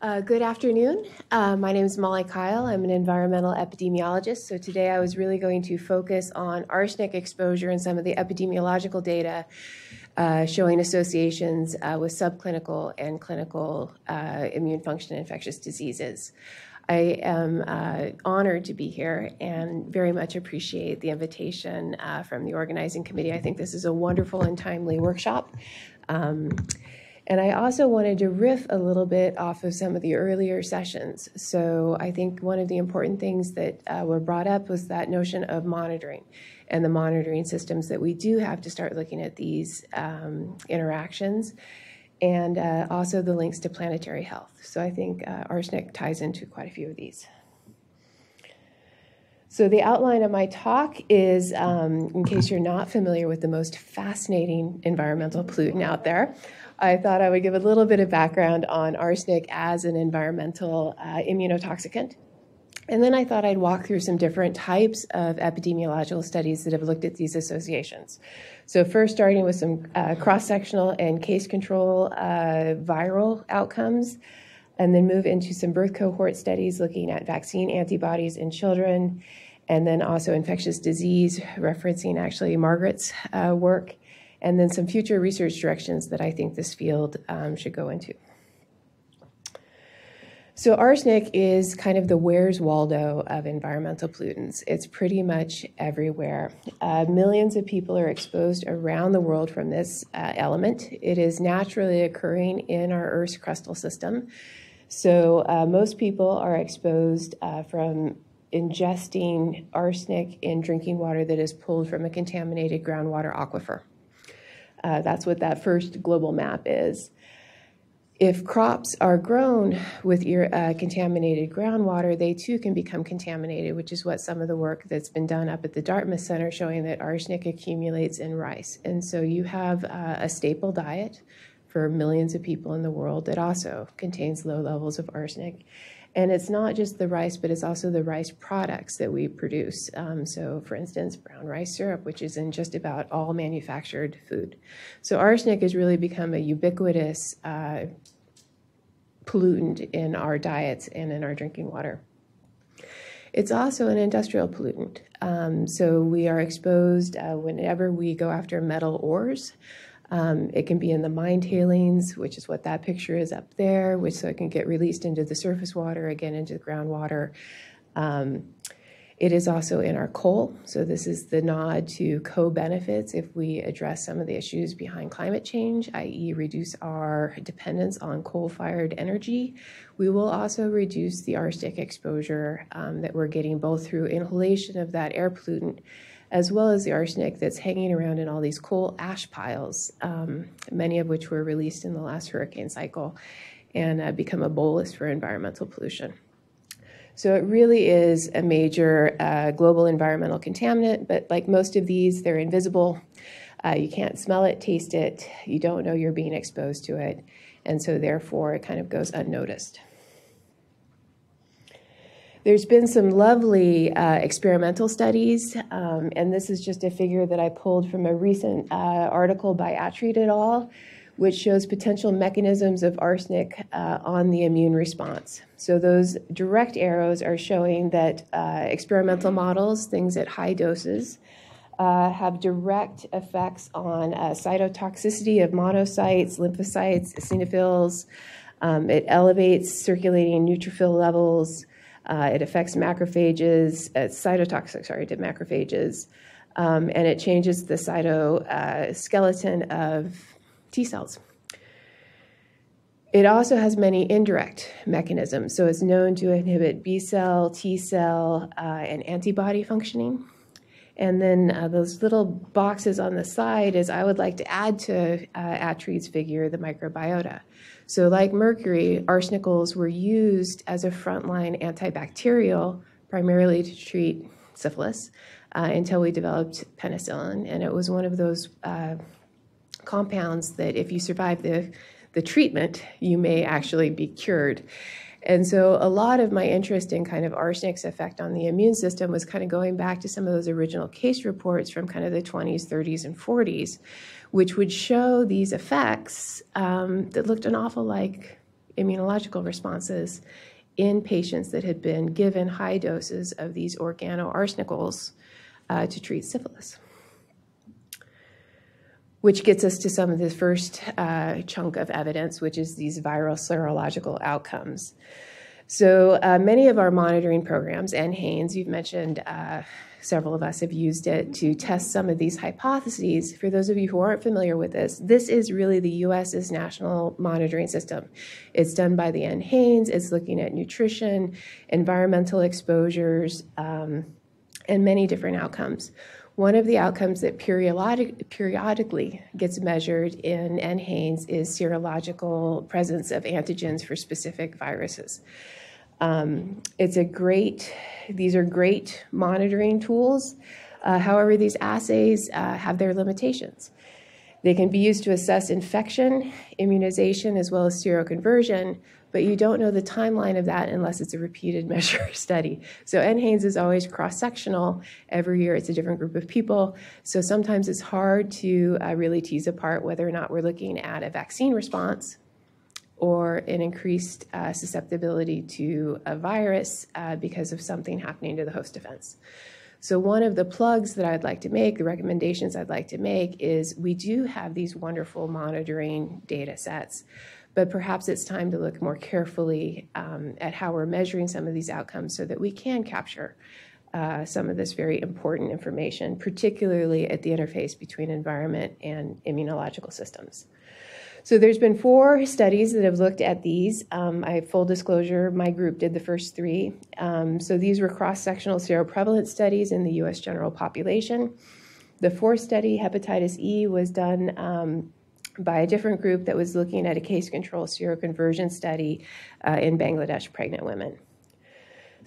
Uh, good afternoon. Uh, my name is Molly Kyle. I'm an environmental epidemiologist. So today I was really going to focus on arsenic exposure and some of the epidemiological data uh, showing associations uh, with subclinical and clinical uh, immune function infectious diseases. I am uh, honored to be here and very much appreciate the invitation from the organizing committee. I think this is a wonderful and timely workshop. Um, and I also wanted to riff a little bit off of some of the earlier sessions. So I think one of the important things that uh, were brought up was that notion of monitoring and the monitoring systems that we do have to start looking at these um, interactions and uh, also the links to planetary health. So I think uh, arsenic ties into quite a few of these. So the outline of my talk is, um, in case you're not familiar with the most fascinating environmental pollutant out there, I thought I would give a little bit of background on arsenic as an environmental uh, immunotoxicant. And then I thought I'd walk through some different types of epidemiological studies that have looked at these associations. So, first, starting with some uh, cross sectional and case control uh, viral outcomes, and then move into some birth cohort studies looking at vaccine antibodies in children, and then also infectious disease, referencing actually Margaret's uh, work and then some future research directions that I think this field um, should go into. So arsenic is kind of the Where's Waldo of environmental pollutants. It's pretty much everywhere. Uh, millions of people are exposed around the world from this uh, element. It is naturally occurring in our Earth's crustal system. So uh, most people are exposed uh, from ingesting arsenic in drinking water that is pulled from a contaminated groundwater aquifer. Uh, that's what that first global map is. If crops are grown with uh, contaminated groundwater, they too can become contaminated, which is what some of the work that's been done up at the Dartmouth Center showing that arsenic accumulates in rice. And so you have uh, a staple diet for millions of people in the world that also contains low levels of arsenic. And it's not just the rice, but it's also the rice products that we produce. Um, so, for instance, brown rice syrup, which is in just about all manufactured food. So, arsenic has really become a ubiquitous uh, pollutant in our diets and in our drinking water. It's also an industrial pollutant. Um, so, we are exposed uh, whenever we go after metal ores. Um, it can be in the mine tailings, which is what that picture is up there, which so it can get released into the surface water, again into the groundwater. Um, it is also in our coal. So, this is the nod to co benefits if we address some of the issues behind climate change, i.e., reduce our dependence on coal fired energy. We will also reduce the arsenic exposure um, that we're getting both through inhalation of that air pollutant as well as the arsenic that's hanging around in all these coal ash piles, um, many of which were released in the last hurricane cycle and uh, become a bolus for environmental pollution. So it really is a major uh, global environmental contaminant, but like most of these, they're invisible. Uh, you can't smell it, taste it, you don't know you're being exposed to it, and so therefore it kind of goes unnoticed. There's been some lovely uh, experimental studies, um, and this is just a figure that I pulled from a recent uh, article by Attreed et al., which shows potential mechanisms of arsenic uh, on the immune response. So those direct arrows are showing that uh, experimental models, things at high doses, uh, have direct effects on uh, cytotoxicity of monocytes, lymphocytes, eosinophils. Um, it elevates circulating neutrophil levels. Uh, it affects macrophages, uh, cytotoxic, sorry, to macrophages, um, and it changes the cytoskeleton uh, of T cells. It also has many indirect mechanisms. So it's known to inhibit B cell, T cell, uh, and antibody functioning. And then uh, those little boxes on the side is I would like to add to uh, Attreed's figure the microbiota. So, like mercury, arsenicals were used as a frontline antibacterial, primarily to treat syphilis, uh, until we developed penicillin. And it was one of those uh, compounds that, if you survive the, the treatment, you may actually be cured. And so a lot of my interest in kind of arsenic's effect on the immune system was kind of going back to some of those original case reports from kind of the 20s, 30s, and 40s, which would show these effects um, that looked an awful like immunological responses in patients that had been given high doses of these organoarsenicals uh, to treat syphilis. Which gets us to some of the first uh, chunk of evidence, which is these viral serological outcomes. So uh, many of our monitoring programs, NHANES, you've mentioned uh, several of us have used it to test some of these hypotheses. For those of you who aren't familiar with this, this is really the US's national monitoring system. It's done by the NHANES, it's looking at nutrition, environmental exposures, um, and many different outcomes. One of the outcomes that periodic, periodically gets measured in NHANES is serological presence of antigens for specific viruses. Um, it's a great, these are great monitoring tools. Uh, however, these assays uh, have their limitations. They can be used to assess infection, immunization, as well as seroconversion, but you don't know the timeline of that unless it's a repeated measure study. So NHANES is always cross-sectional. Every year it's a different group of people. So sometimes it's hard to uh, really tease apart whether or not we're looking at a vaccine response or an increased uh, susceptibility to a virus uh, because of something happening to the host defense. So one of the plugs that I'd like to make, the recommendations I'd like to make is we do have these wonderful monitoring data sets, but perhaps it's time to look more carefully um, at how we're measuring some of these outcomes so that we can capture uh, some of this very important information, particularly at the interface between environment and immunological systems. So there's been four studies that have looked at these. Um, I full disclosure, my group did the first three. Um, so these were cross-sectional seroprevalence studies in the U.S. general population. The fourth study, hepatitis E, was done um, by a different group that was looking at a case control seroconversion study uh, in Bangladesh pregnant women.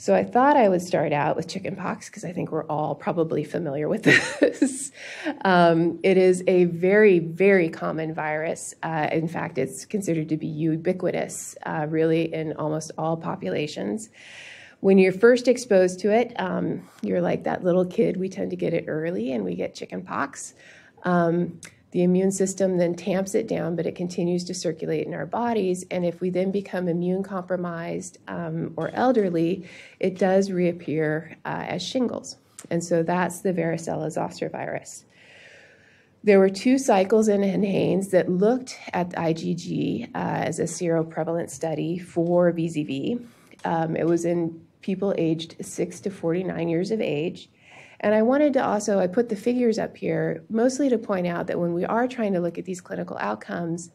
So I thought I would start out with chickenpox because I think we're all probably familiar with this. um, it is a very, very common virus. Uh, in fact, it's considered to be ubiquitous, uh, really, in almost all populations. When you're first exposed to it, um, you're like that little kid. We tend to get it early and we get chickenpox. Um, the immune system then tamps it down, but it continues to circulate in our bodies. And if we then become immune compromised um, or elderly, it does reappear uh, as shingles. And so that's the varicella zoster virus. There were two cycles in NHANES that looked at IgG uh, as a seroprevalence study for VZV. Um, it was in people aged 6 to 49 years of age. And I wanted to also, I put the figures up here mostly to point out that when we are trying to look at these clinical outcomes,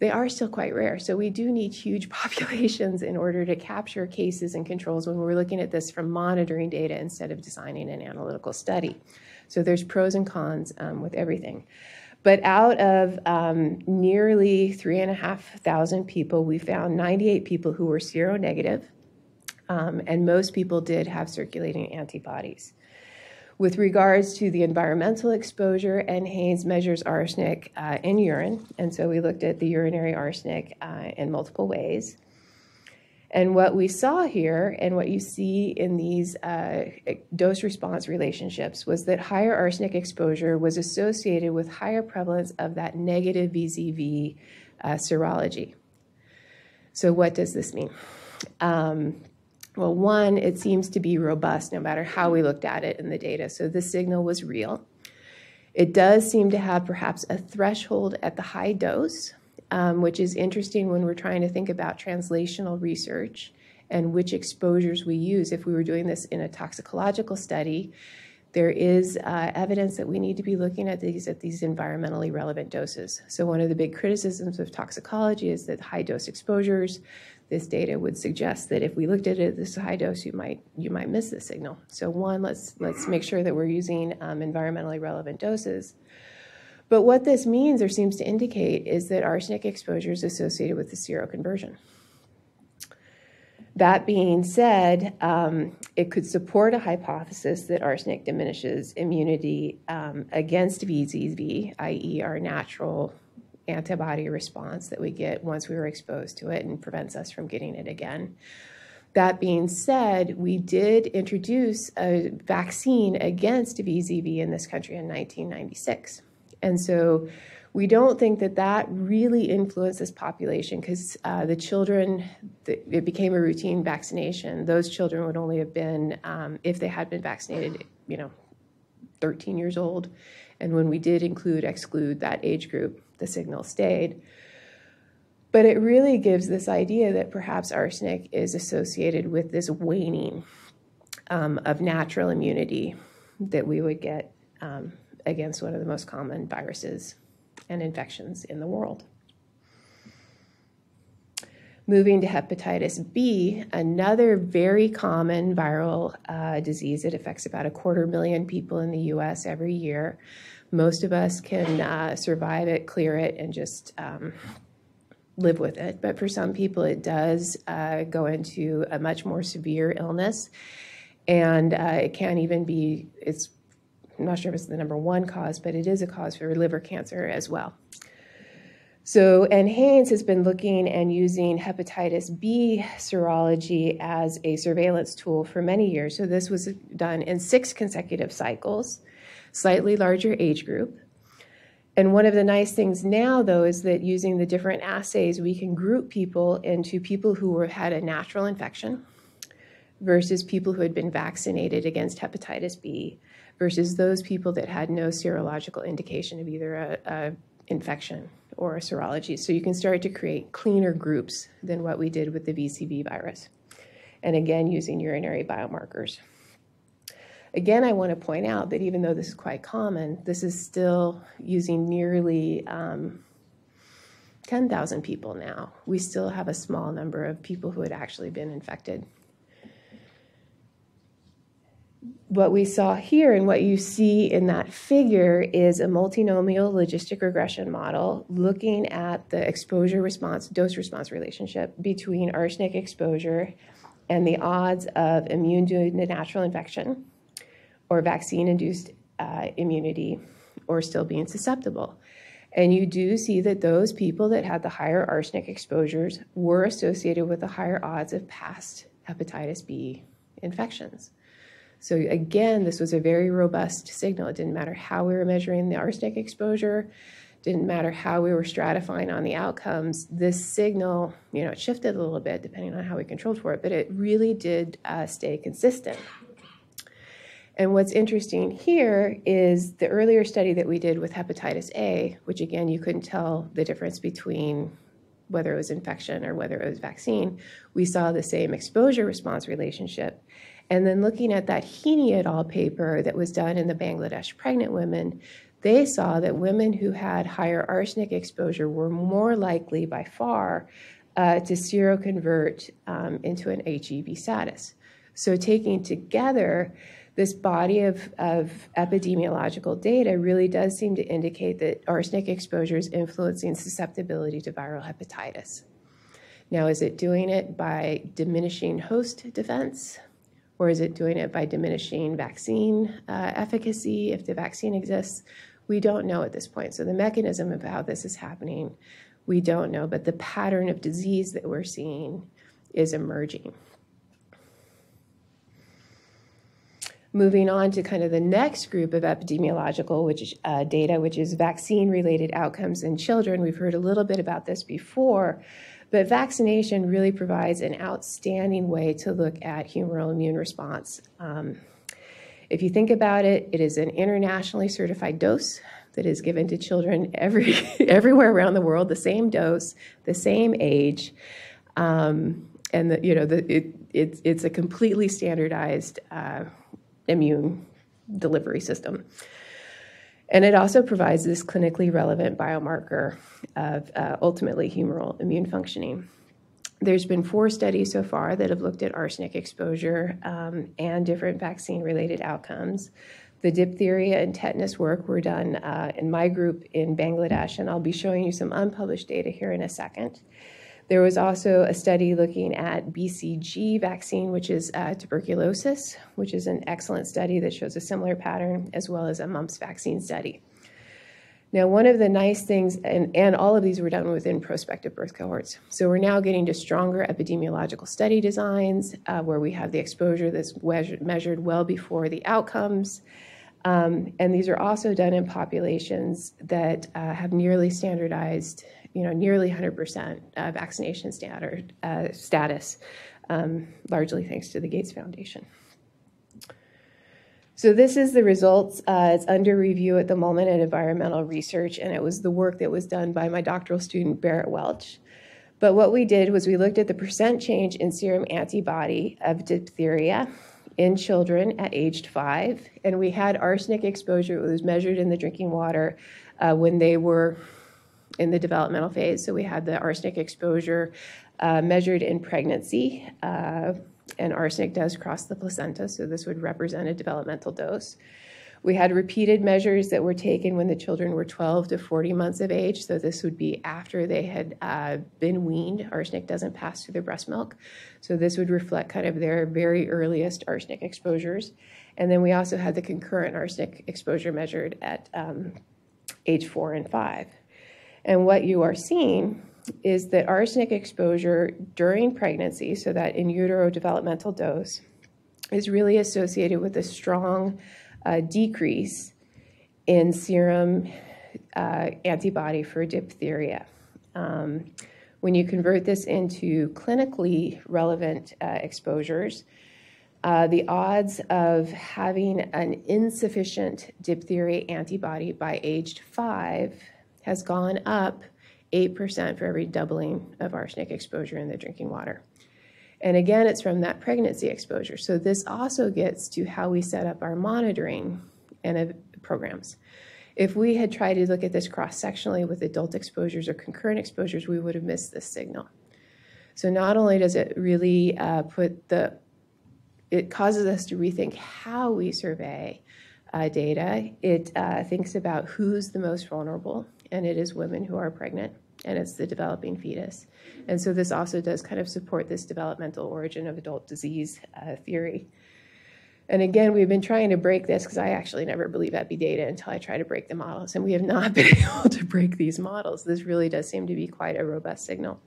they are still quite rare. So we do need huge populations in order to capture cases and controls when we're looking at this from monitoring data instead of designing an analytical study. So there's pros and cons um, with everything. But out of um, nearly three and a half thousand people, we found 98 people who were seronegative, um, and most people did have circulating antibodies. With regards to the environmental exposure, NHANES measures arsenic uh, in urine, and so we looked at the urinary arsenic uh, in multiple ways. And what we saw here, and what you see in these uh, dose response relationships, was that higher arsenic exposure was associated with higher prevalence of that negative VZV uh, serology. So, what does this mean? Um, well, one, it seems to be robust no matter how we looked at it in the data. So the signal was real. It does seem to have perhaps a threshold at the high dose, um, which is interesting when we're trying to think about translational research and which exposures we use. If we were doing this in a toxicological study, there is uh, evidence that we need to be looking at these at these environmentally relevant doses. So one of the big criticisms of toxicology is that high dose exposures this data would suggest that if we looked at it at this high dose, you might you might miss the signal. So one, let's let's make sure that we're using um, environmentally relevant doses. But what this means or seems to indicate is that arsenic exposure is associated with the seroconversion. That being said, um, it could support a hypothesis that arsenic diminishes immunity um, against VZV, i.e., our natural antibody response that we get once we were exposed to it and prevents us from getting it again. That being said, we did introduce a vaccine against VZV in this country in 1996. And so We don't think that that really influenced this population because uh, the children, the, it became a routine vaccination. Those children would only have been, um, if they had been vaccinated, you know, 13 years old. And when we did include, exclude that age group, the signal stayed. But it really gives this idea that perhaps arsenic is associated with this waning um, of natural immunity that we would get um, against one of the most common viruses and infections in the world. Moving to hepatitis B, another very common viral uh, disease that affects about a quarter million people in the US every year. Most of us can uh, survive it, clear it, and just um, live with it. But for some people, it does uh, go into a much more severe illness. And uh, it can even be, it's I'm not sure if it's the number one cause, but it is a cause for liver cancer as well. So, NHANES has been looking and using hepatitis B serology as a surveillance tool for many years. So, this was done in six consecutive cycles, slightly larger age group. And one of the nice things now, though, is that using the different assays, we can group people into people who had a natural infection versus people who had been vaccinated against hepatitis B versus those people that had no serological indication of either a, a infection or a serology. So you can start to create cleaner groups than what we did with the VCV virus. And again, using urinary biomarkers. Again, I want to point out that even though this is quite common, this is still using nearly um, 10,000 people now. We still have a small number of people who had actually been infected what we saw here and what you see in that figure is a multinomial logistic regression model looking at the exposure response, dose response relationship between arsenic exposure and the odds of immune to natural infection or vaccine induced uh, immunity or still being susceptible. And you do see that those people that had the higher arsenic exposures were associated with the higher odds of past hepatitis B infections. So again, this was a very robust signal. It didn't matter how we were measuring the arsenic exposure, didn't matter how we were stratifying on the outcomes. This signal, you know, it shifted a little bit depending on how we controlled for it, but it really did uh, stay consistent. And what's interesting here is the earlier study that we did with hepatitis A, which again, you couldn't tell the difference between whether it was infection or whether it was vaccine, we saw the same exposure response relationship. And then looking at that Heaney et al. paper that was done in the Bangladesh pregnant women, they saw that women who had higher arsenic exposure were more likely by far uh, to seroconvert um, into an HEV status. So, taking together this body of, of epidemiological data really does seem to indicate that arsenic exposure is influencing susceptibility to viral hepatitis. Now, is it doing it by diminishing host defense? Or is it doing it by diminishing vaccine uh, efficacy if the vaccine exists? We don't know at this point. So the mechanism of how this is happening, we don't know, but the pattern of disease that we're seeing is emerging. Moving on to kind of the next group of epidemiological which, uh, data, which is vaccine-related outcomes in children. We've heard a little bit about this before, but vaccination really provides an outstanding way to look at humoral immune response. Um, if you think about it, it is an internationally certified dose that is given to children every, everywhere around the world, the same dose, the same age. Um, and the, you know, the, it, it, it's a completely standardized uh, immune delivery system. And it also provides this clinically relevant biomarker of uh, ultimately humoral immune functioning. There's been four studies so far that have looked at arsenic exposure um, and different vaccine related outcomes. The diphtheria and tetanus work were done uh, in my group in Bangladesh, and I'll be showing you some unpublished data here in a second. There was also a study looking at BCG vaccine, which is uh, tuberculosis, which is an excellent study that shows a similar pattern, as well as a mumps vaccine study. Now, one of the nice things, and, and all of these were done within prospective birth cohorts. So we're now getting to stronger epidemiological study designs uh, where we have the exposure that's measured well before the outcomes. Um, and these are also done in populations that uh, have nearly standardized, you know, nearly 100% uh, vaccination standard, uh, status, um, largely thanks to the Gates Foundation. So this is the results. Uh, it's under review at the moment in environmental research, and it was the work that was done by my doctoral student, Barrett Welch. But what we did was we looked at the percent change in serum antibody of diphtheria in children at aged five, and we had arsenic exposure. It was measured in the drinking water uh, when they were in the developmental phase. So we had the arsenic exposure uh, measured in pregnancy. Uh, and arsenic does cross the placenta, so this would represent a developmental dose. We had repeated measures that were taken when the children were 12 to 40 months of age, so this would be after they had uh, been weaned. Arsenic doesn't pass through their breast milk, so this would reflect kind of their very earliest arsenic exposures. And then we also had the concurrent arsenic exposure measured at um, age four and five. And what you are seeing is that arsenic exposure during pregnancy, so that in utero developmental dose, is really associated with a strong uh, decrease in serum uh, antibody for diphtheria. Um, when you convert this into clinically relevant uh, exposures, uh, the odds of having an insufficient diphtheria antibody by age five has gone up 8% for every doubling of arsenic exposure in the drinking water. And again, it's from that pregnancy exposure. So this also gets to how we set up our monitoring and uh, programs. If we had tried to look at this cross-sectionally with adult exposures or concurrent exposures, we would have missed this signal. So not only does it really uh, put the, it causes us to rethink how we survey uh, data. It uh, thinks about who's the most vulnerable, and it is women who are pregnant and it's the developing fetus. And so this also does kind of support this developmental origin of adult disease uh, theory. And again, we've been trying to break this because I actually never believe epi data until I try to break the models, and we have not been able to break these models. This really does seem to be quite a robust signal.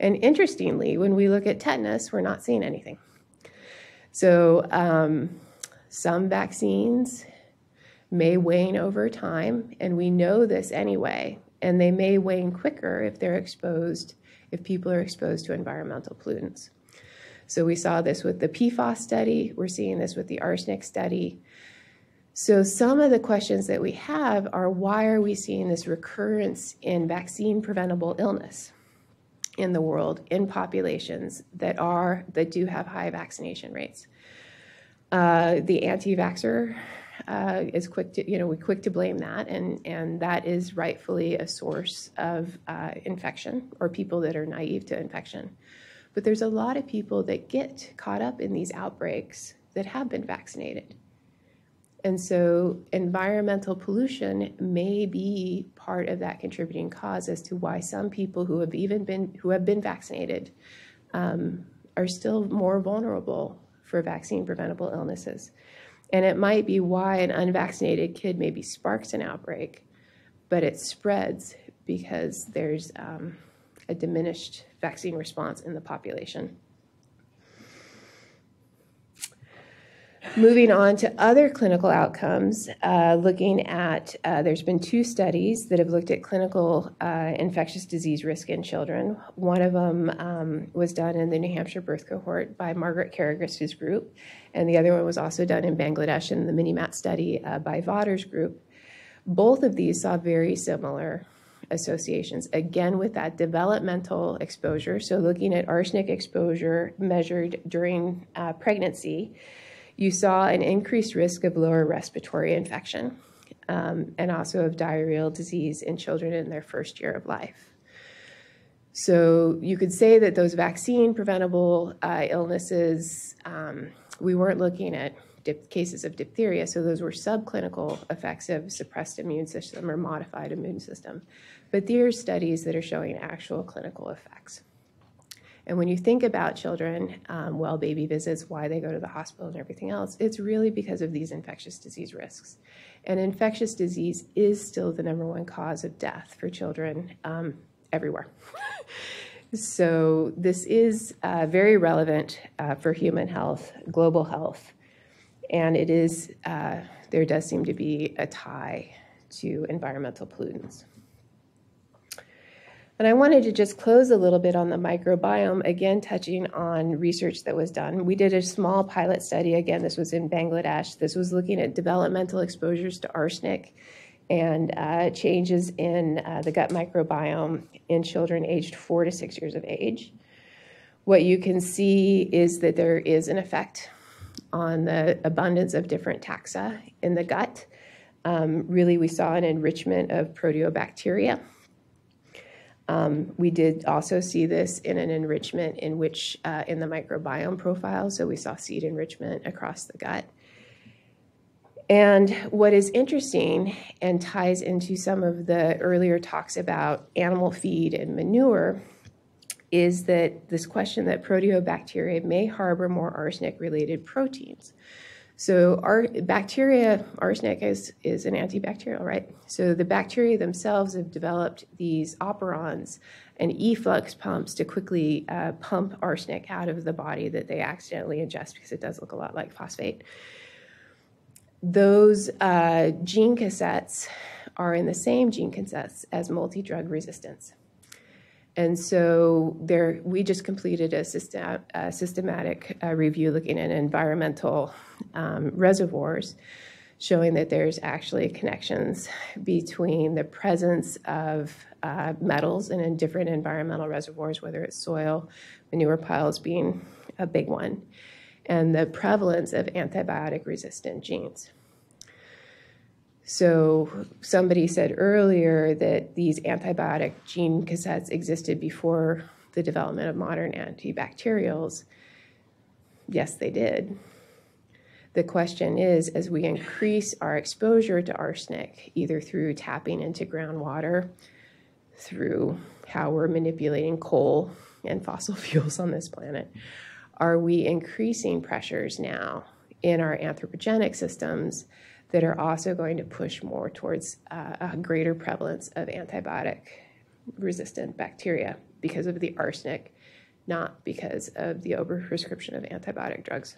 And interestingly, when we look at tetanus, we're not seeing anything. So um, some vaccines may wane over time, and we know this anyway and they may wane quicker if they're exposed, if people are exposed to environmental pollutants. So we saw this with the PFAS study, we're seeing this with the arsenic study. So some of the questions that we have are why are we seeing this recurrence in vaccine preventable illness in the world in populations that are that do have high vaccination rates? Uh, the anti-vaxxer uh, is quick to, you know, we quick to blame that, and, and that is rightfully a source of uh, infection or people that are naive to infection. But there's a lot of people that get caught up in these outbreaks that have been vaccinated. And so environmental pollution may be part of that contributing cause as to why some people who have even been who have been vaccinated um, are still more vulnerable for vaccine preventable illnesses. And it might be why an unvaccinated kid maybe sparks an outbreak, but it spreads because there's um, a diminished vaccine response in the population. Moving on to other clinical outcomes, uh, looking at, uh, there's been two studies that have looked at clinical uh, infectious disease risk in children. One of them um, was done in the New Hampshire birth cohort by Margaret Karagris's group, and the other one was also done in Bangladesh in the MiniMat study uh, by Vatter's group. Both of these saw very similar associations, again with that developmental exposure. So looking at arsenic exposure measured during uh, pregnancy, you saw an increased risk of lower respiratory infection um, and also of diarrheal disease in children in their first year of life. So you could say that those vaccine preventable uh, illnesses, um, we weren't looking at cases of diphtheria, so those were subclinical effects of suppressed immune system or modified immune system. But there are studies that are showing actual clinical effects. And when you think about children, um, well, baby visits, why they go to the hospital and everything else, it's really because of these infectious disease risks. And infectious disease is still the number one cause of death for children um, everywhere. so this is uh, very relevant uh, for human health, global health. And it is, uh, there does seem to be a tie to environmental pollutants. And I wanted to just close a little bit on the microbiome, again, touching on research that was done. We did a small pilot study. Again, this was in Bangladesh. This was looking at developmental exposures to arsenic and uh, changes in uh, the gut microbiome in children aged four to six years of age. What you can see is that there is an effect on the abundance of different taxa in the gut. Um, really, we saw an enrichment of proteobacteria um, we did also see this in an enrichment in which, uh, in the microbiome profile, so we saw seed enrichment across the gut. And what is interesting and ties into some of the earlier talks about animal feed and manure is that this question that proteobacteria may harbor more arsenic related proteins. So our bacteria, arsenic is, is an antibacterial, right? So the bacteria themselves have developed these operons and efflux pumps to quickly uh, pump arsenic out of the body that they accidentally ingest because it does look a lot like phosphate. Those uh, gene cassettes are in the same gene cassettes as multi-drug resistance. And so there, we just completed a, system, a systematic uh, review looking at environmental um, reservoirs, showing that there's actually connections between the presence of uh, metals and in different environmental reservoirs, whether it's soil, manure piles being a big one, and the prevalence of antibiotic resistant genes. So somebody said earlier that these antibiotic gene cassettes existed before the development of modern antibacterials. Yes, they did. The question is, as we increase our exposure to arsenic, either through tapping into groundwater, through how we're manipulating coal and fossil fuels on this planet, are we increasing pressures now in our anthropogenic systems that are also going to push more towards uh, a greater prevalence of antibiotic resistant bacteria because of the arsenic, not because of the overprescription of antibiotic drugs.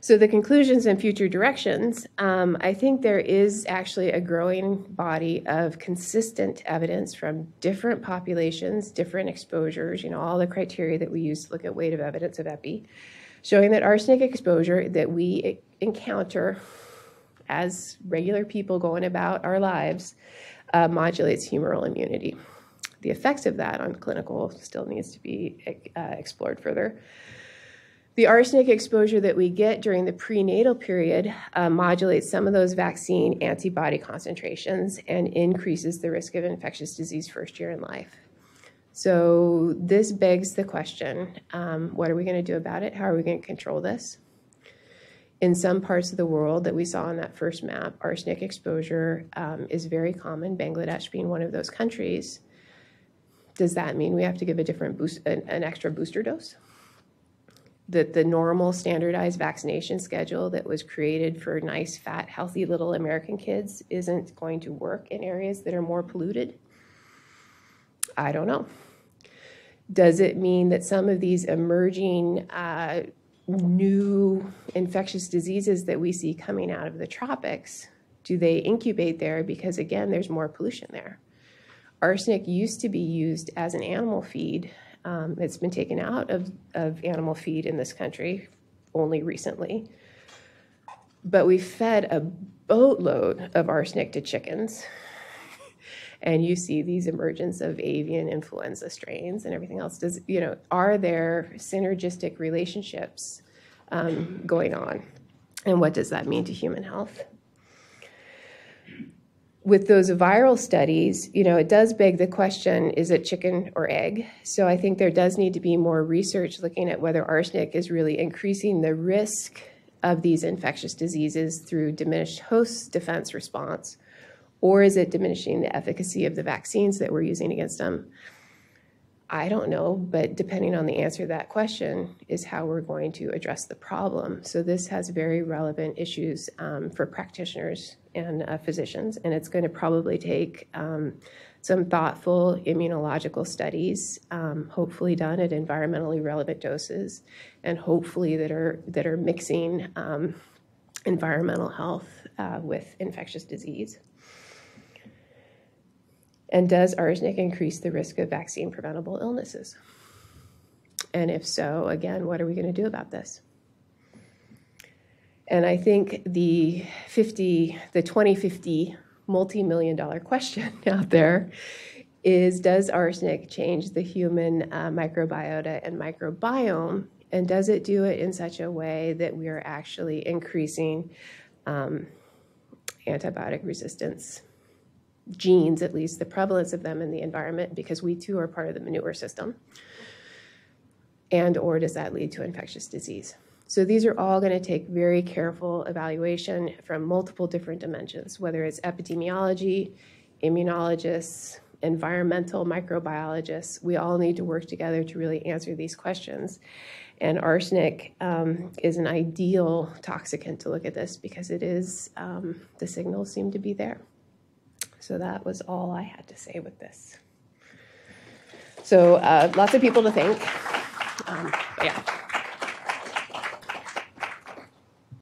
So the conclusions and future directions, um, I think there is actually a growing body of consistent evidence from different populations, different exposures, you know, all the criteria that we use to look at weight of evidence of EPI, showing that arsenic exposure that we encounter as regular people going about our lives uh, modulates humoral immunity. The effects of that on clinical still needs to be uh, explored further. The arsenic exposure that we get during the prenatal period uh, modulates some of those vaccine antibody concentrations and increases the risk of infectious disease first year in life. So this begs the question, um, what are we going to do about it? How are we going to control this? In some parts of the world that we saw on that first map, arsenic exposure um, is very common, Bangladesh being one of those countries. Does that mean we have to give a different boost, an, an extra booster dose? That the normal standardized vaccination schedule that was created for nice, fat, healthy little American kids isn't going to work in areas that are more polluted? I don't know. Does it mean that some of these emerging uh, new infectious diseases that we see coming out of the tropics, do they incubate there? Because again, there's more pollution there. Arsenic used to be used as an animal feed. Um, it's been taken out of, of animal feed in this country only recently. But we fed a boatload of arsenic to chickens and you see these emergence of avian influenza strains and everything else. Does you know are there synergistic relationships um, going on, and what does that mean to human health? With those viral studies, you know, it does beg the question: Is it chicken or egg? So I think there does need to be more research looking at whether arsenic is really increasing the risk of these infectious diseases through diminished host defense response or is it diminishing the efficacy of the vaccines that we're using against them? I don't know, but depending on the answer to that question is how we're going to address the problem. So this has very relevant issues um, for practitioners and uh, physicians, and it's going to probably take um, some thoughtful immunological studies, um, hopefully done at environmentally relevant doses, and hopefully that are that are mixing um, environmental health uh, with infectious disease. And does arsenic increase the risk of vaccine preventable illnesses? And if so, again, what are we going to do about this? And I think the 50, the 2050 multi-million dollar question out there is does arsenic change the human uh, microbiota and microbiome and does it do it in such a way that we are actually increasing um, antibiotic resistance genes at least the prevalence of them in the environment because we too are part of the manure system and or does that lead to infectious disease so these are all going to take very careful evaluation from multiple different dimensions, whether it's epidemiology, immunologists, environmental microbiologists. We all need to work together to really answer these questions. And arsenic um, is an ideal toxicant to look at this because it is, um, the signals seem to be there. So that was all I had to say with this. So uh, lots of people to thank. Um, yeah.